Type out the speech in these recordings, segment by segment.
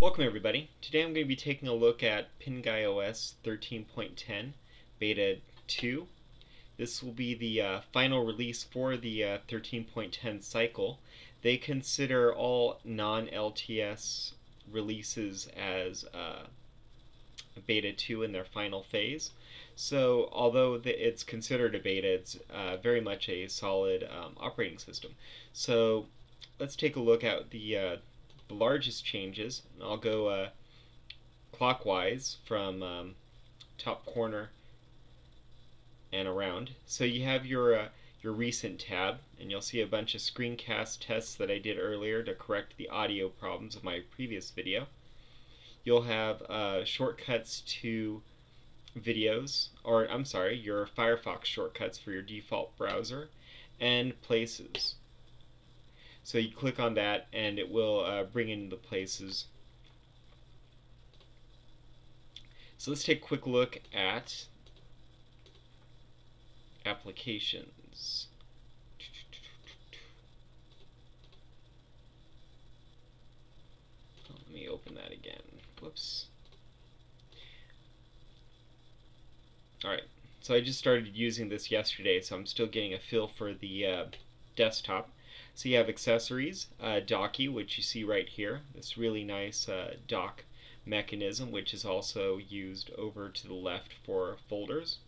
Welcome everybody. Today I'm going to be taking a look at PinguyOS 13.10 Beta 2. This will be the uh, final release for the uh, 13.10 cycle. They consider all non-LTS releases as uh, Beta 2 in their final phase. So although it's considered a beta, it's uh, very much a solid um, operating system. So let's take a look at the uh, the largest changes. And I'll go uh, clockwise from um, top corner and around. So you have your uh, your recent tab, and you'll see a bunch of screencast tests that I did earlier to correct the audio problems of my previous video. You'll have uh, shortcuts to videos, or I'm sorry, your Firefox shortcuts for your default browser, and places. So you click on that and it will uh, bring in the places. So let's take a quick look at applications. Let me open that again. Whoops. Alright, so I just started using this yesterday, so I'm still getting a feel for the uh, desktop. So you have accessories, uh, Docky, which you see right here. This really nice uh, dock mechanism, which is also used over to the left for folders.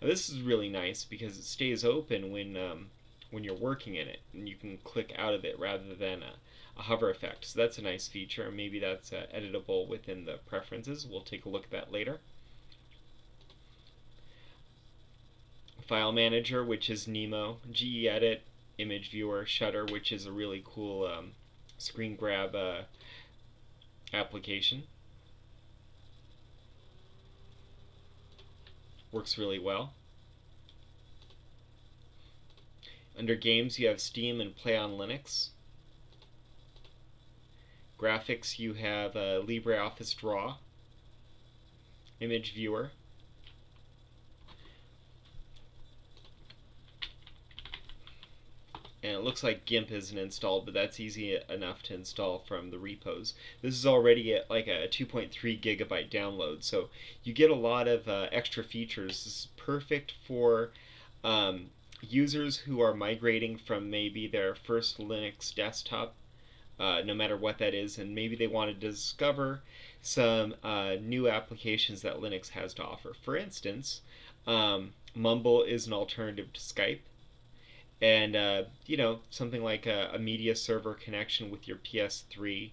Now, this is really nice because it stays open when um, when you're working in it, and you can click out of it rather than a, a hover effect. So that's a nice feature. Maybe that's uh, editable within the preferences. We'll take a look at that later. File Manager, which is Nemo, GEdit, image viewer shutter which is a really cool um, screen grab uh, application. Works really well. Under games you have Steam and Play on Linux. Graphics you have uh, LibreOffice Draw. Image viewer and it looks like GIMP isn't installed, but that's easy enough to install from the repos. This is already at like a 2.3 gigabyte download, so you get a lot of uh, extra features. This is perfect for um, users who are migrating from maybe their first Linux desktop, uh, no matter what that is, and maybe they want to discover some uh, new applications that Linux has to offer. For instance, um, Mumble is an alternative to Skype and uh, you know something like a, a, media server connection with your PS3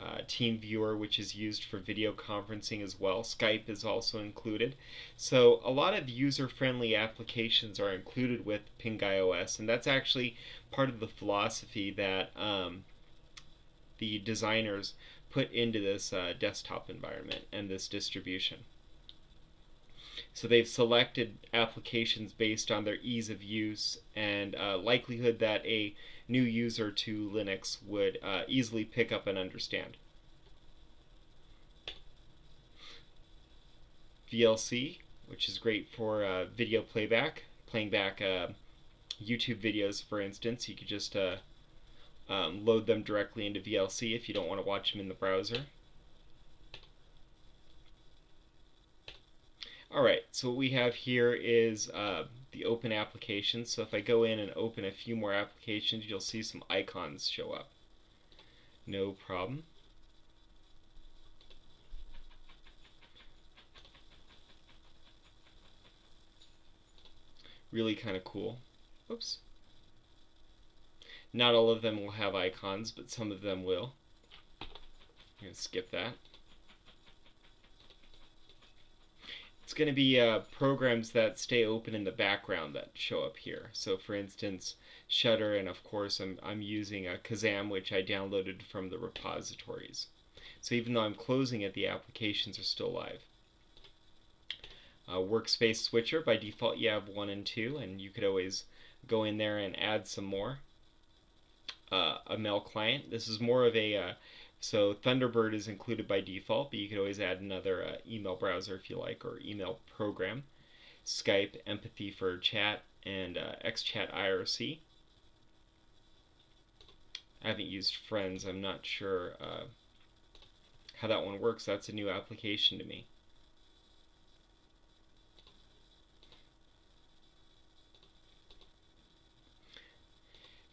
uh, team viewer which is used for video conferencing as well. Skype is also included. So a lot of user-friendly applications are included with PinguyOS and that's actually part of the philosophy that um, the designers put into this uh, desktop environment and this distribution so they've selected applications based on their ease of use and uh, likelihood that a new user to Linux would uh, easily pick up and understand. VLC, which is great for uh, video playback, playing back uh, YouTube videos, for instance. You could just uh, um, load them directly into VLC if you don't want to watch them in the browser. Alright, so what we have here is uh, the open applications. So if I go in and open a few more applications, you'll see some icons show up. No problem. Really kind of cool. Oops. Not all of them will have icons, but some of them will. I'm going to skip that. It's going to be uh, programs that stay open in the background that show up here. So for instance, Shutter, and of course I'm, I'm using a Kazam, which I downloaded from the repositories. So even though I'm closing it, the applications are still live. Uh, workspace switcher, by default you have one and two, and you could always go in there and add some more. Uh, a mail client, this is more of a uh, so Thunderbird is included by default, but you could always add another uh, email browser if you like, or email program. Skype, Empathy for chat, and uh, XChat IRC. I haven't used Friends. I'm not sure uh, how that one works. That's a new application to me.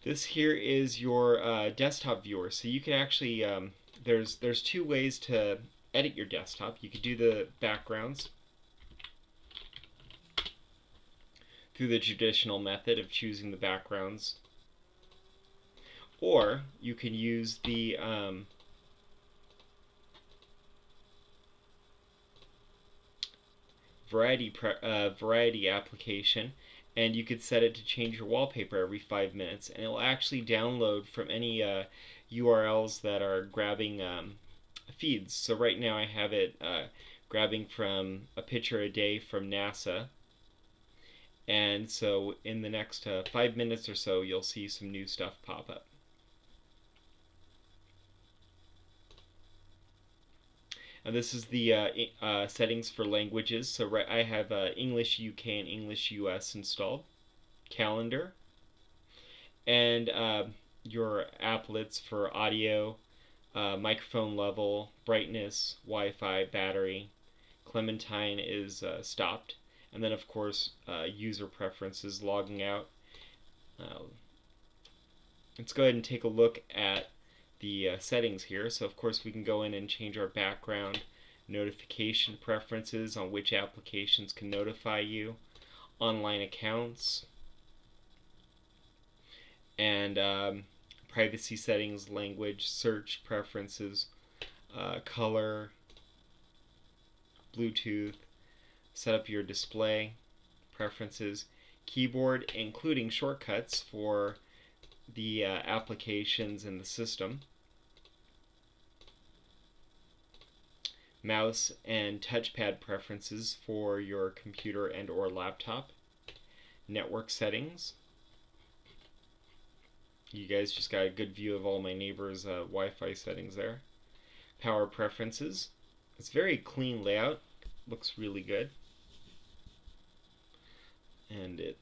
This here is your uh, desktop viewer. So you can actually, um, there's, there's two ways to edit your desktop. You could do the backgrounds through the traditional method of choosing the backgrounds. Or you can use the um, variety uh, variety application and you could set it to change your wallpaper every five minutes and it will actually download from any uh, URLs that are grabbing um, feeds so right now I have it uh, grabbing from a picture a day from NASA and so in the next uh, five minutes or so you'll see some new stuff pop up And this is the uh, uh, settings for languages. So right, I have uh, English UK and English US installed. Calendar. And uh, your applets for audio, uh, microphone level, brightness, Wi-Fi, battery. Clementine is uh, stopped. And then of course user preferences, logging out. let's go ahead and take a look at the uh, settings here. So of course we can go in and change our background notification preferences on which applications can notify you, online accounts, and um, privacy settings, language, search preferences, uh, color, Bluetooth, set up your display preferences, keyboard, including shortcuts for the uh, applications in the system. Mouse and touchpad preferences for your computer and or laptop. Network settings. You guys just got a good view of all my neighbors' uh, Wi-Fi settings there. Power preferences. It's very clean layout. Looks really good. And it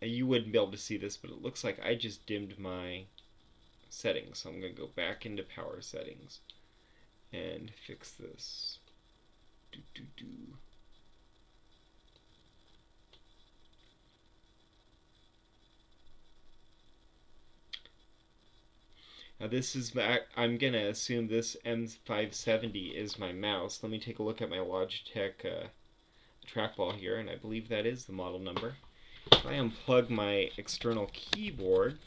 you wouldn't be able to see this, but it looks like I just dimmed my settings. So I'm going to go back into power settings and fix this. Do, do, do. Now this is my, I'm going to assume this M570 is my mouse. Let me take a look at my Logitech uh, trackball here, and I believe that is the model number. If I unplug my external keyboard,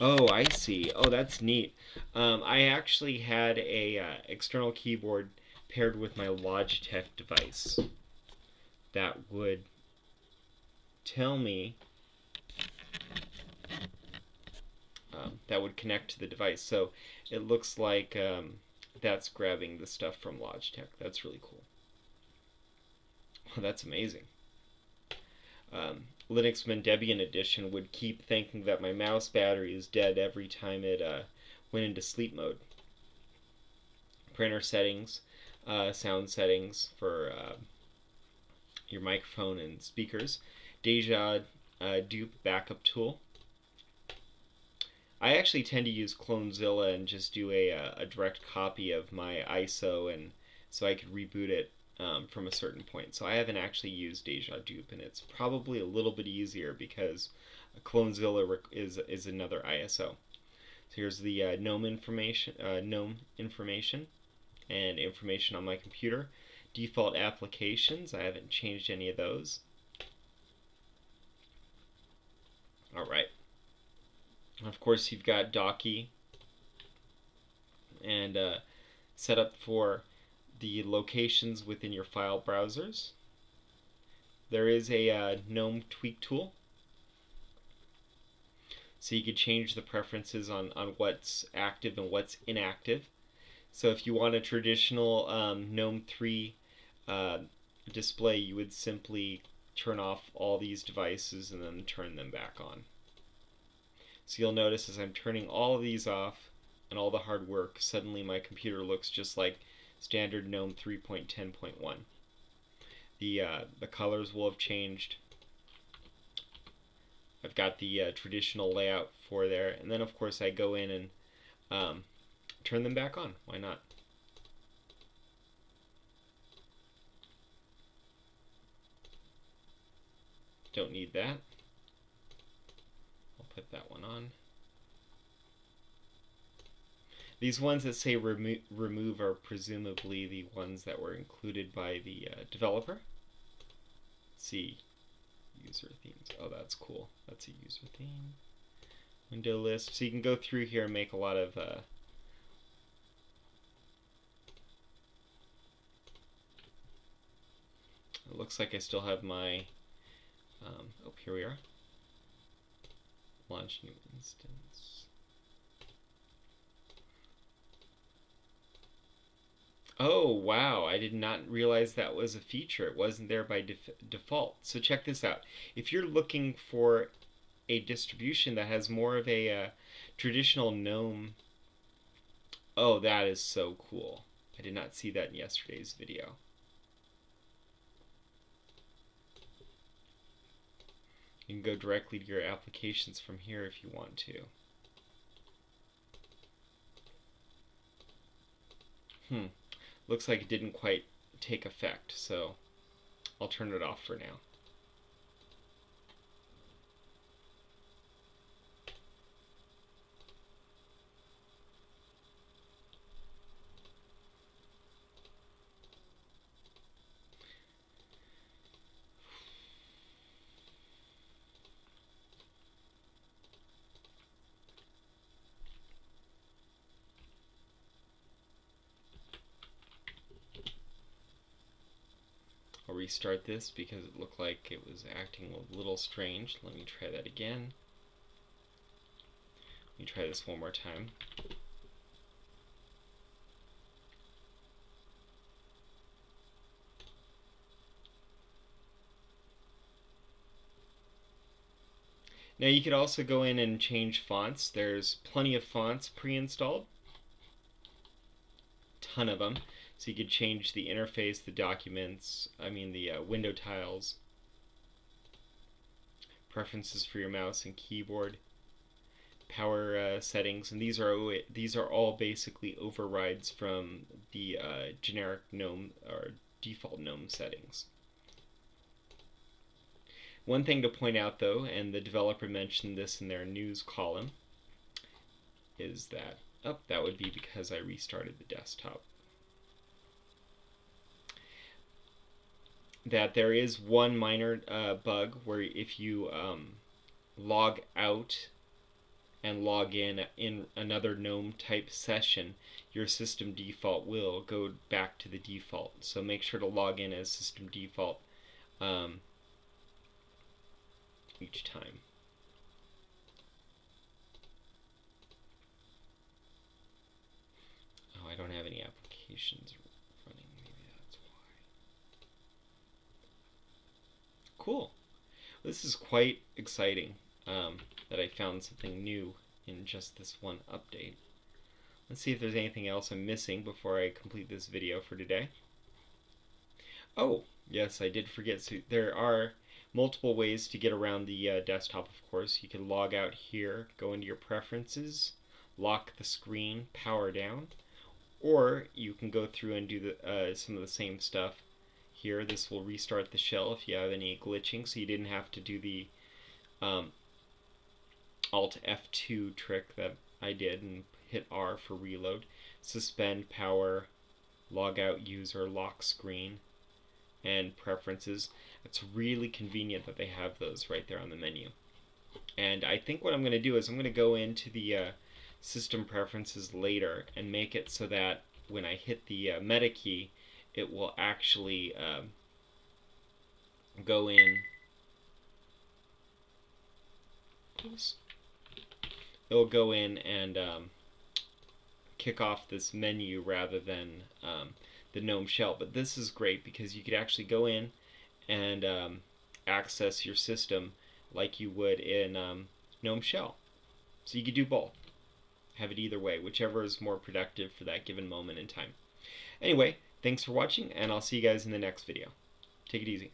oh, I see. Oh, that's neat. Um, I actually had a uh, external keyboard paired with my Logitech device that would tell me um, that would connect to the device. So it looks like um, that's grabbing the stuff from Logitech. That's really cool. Well, that's amazing um, Linux Mint Debian edition would keep thinking that my mouse battery is dead every time it uh, went into sleep mode. Printer settings, uh, sound settings for uh, your microphone and speakers. Deja uh, dupe backup tool. I actually tend to use Clonezilla and just do a, uh, a direct copy of my ISO and so I could reboot it um, from a certain point. So I haven't actually used Deja Dupe, and it's probably a little bit easier because Clonezilla is is another ISO. So here's the uh, GNOME information, uh, GNOME information, and information on my computer. Default applications, I haven't changed any of those. All right. Of course, you've got Docky and uh, set up for the locations within your file browsers. There is a uh, GNOME tweak tool. So you could change the preferences on, on what's active and what's inactive. So if you want a traditional um, GNOME 3 uh, display, you would simply turn off all these devices and then turn them back on. So you'll notice as I'm turning all of these off and all the hard work, suddenly my computer looks just like standard GNOME 3.10.1. The, uh, the colors will have changed. I've got the uh, traditional layout for there, and then of course I go in and um, turn them back on. Why not? Don't need that. Put that one on. These ones that say remo remove are presumably the ones that were included by the uh, developer. Let's see, user themes. Oh, that's cool. That's a user theme. Window list. So you can go through here and make a lot of uh, It looks like I still have my, um, oh, here we are. Launch new instance. Oh, wow, I did not realize that was a feature. It wasn't there by def default. So check this out. If you're looking for a distribution that has more of a uh, traditional GNOME, oh, that is so cool. I did not see that in yesterday's video. You can go directly to your applications from here if you want to. Hmm. Looks like it didn't quite take effect, so I'll turn it off for now. Restart this because it looked like it was acting a little strange. Let me try that again. Let me try this one more time. Now you could also go in and change fonts. There's plenty of fonts pre-installed. Ton of them. So you could change the interface, the documents, I mean the uh, window tiles, preferences for your mouse and keyboard, power uh, settings, and these are these are all basically overrides from the uh, generic GNOME or default GNOME settings. One thing to point out though, and the developer mentioned this in their news column, is that, oh, that would be because I restarted the desktop. That there is one minor uh, bug where if you um, log out and log in in another GNOME type session, your system default will go back to the default. So make sure to log in as system default um, each time. Oh, I don't have any applications Cool. This is quite exciting um, that I found something new in just this one update. Let's see if there's anything else I'm missing before I complete this video for today. Oh, yes, I did forget. So there are multiple ways to get around the uh, desktop, of course. You can log out here, go into your preferences, lock the screen, power down, or you can go through and do the, uh, some of the same stuff here. This will restart the shell if you have any glitching, so you didn't have to do the um, Alt F2 trick that I did and hit R for reload. Suspend power, log out user, lock screen, and preferences. It's really convenient that they have those right there on the menu. And I think what I'm going to do is I'm going to go into the uh, system preferences later and make it so that when I hit the uh, meta key, it will actually um, go in. It'll go in and um, kick off this menu rather than um, the GNOME shell. But this is great because you could actually go in and um, access your system like you would in um, GNOME shell. So you could do both. Have it either way, whichever is more productive for that given moment in time. Anyway, Thanks for watching, and I'll see you guys in the next video. Take it easy.